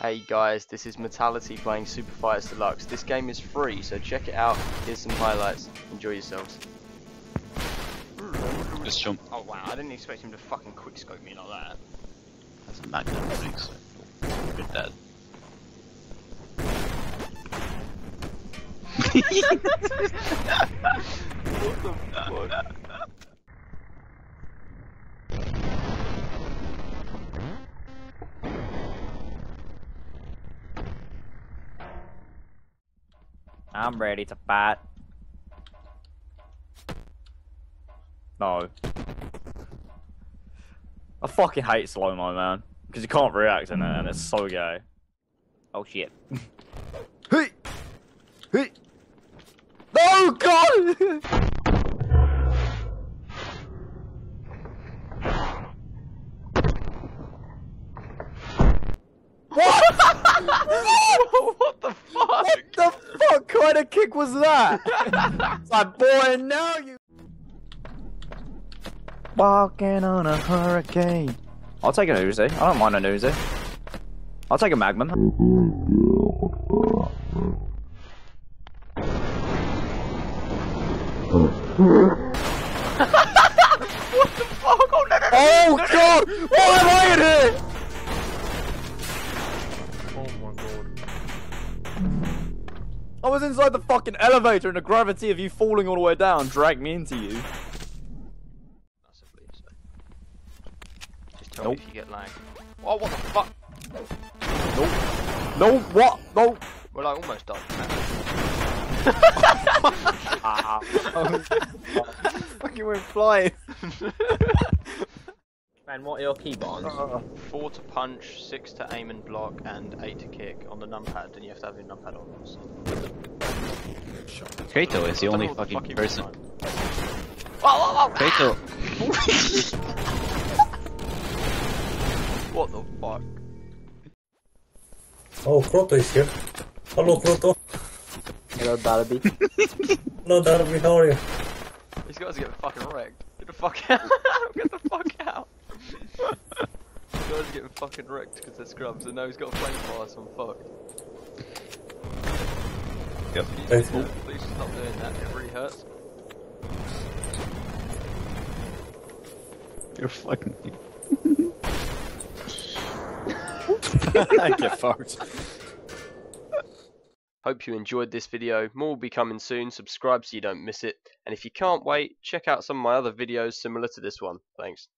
Hey guys, this is Metalliti playing Super Fighters Deluxe. This game is free, so check it out. Here's some highlights. Enjoy yourselves. Just jump. Oh wow, I didn't expect him to fucking quickscope me like that. That's a magnet, I think so. You're dead. What the fuck? I'm ready to fight. No. I fucking hate slow mo, man. Because you can't react in it, and it's so gay. Oh shit. hey! Hey! Oh, God! what the fuck? What the fuck kind of kick was that? it's like, boy, now you. Walking on a hurricane. I'll take an Uzi. I don't mind an Uzi. I'll take a Magnum. Fuck, oh, no, no, no. Oh god! Why am I in here? Oh my god. I was inside the fucking elevator and the gravity of you falling all the way down dragged me into you. Massively, so. Just tell Nope. me if you get lag. Oh, what the fuck? No, No what? No. Well, I almost died. Ah. fucking went flying. Man, what are your key buttons? Uh, Four to punch, six to aim and block, and eight to kick on the numpad, and you have to have your numpad on. So. Kratos is the only know what the fucking fuck he was person. like. Oh, Kratos. oh. what the fuck? Oh, Proto is here. Hello, Proto. Hello, Darby. Hello, Darby. How are you? These guys are getting fucking wrecked. Get the fuck out. Get the fuck out. These guys are getting fucking wrecked because they're scrubs, and now he's got a flamethrower, so I'm fucked. Yep. Please, uh, please stop doing that, it really hurts. You're fucking. I get fucked. Hope you enjoyed this video. More will be coming soon. Subscribe so you don't miss it. And if you can't wait, check out some of my other videos similar to this one. Thanks.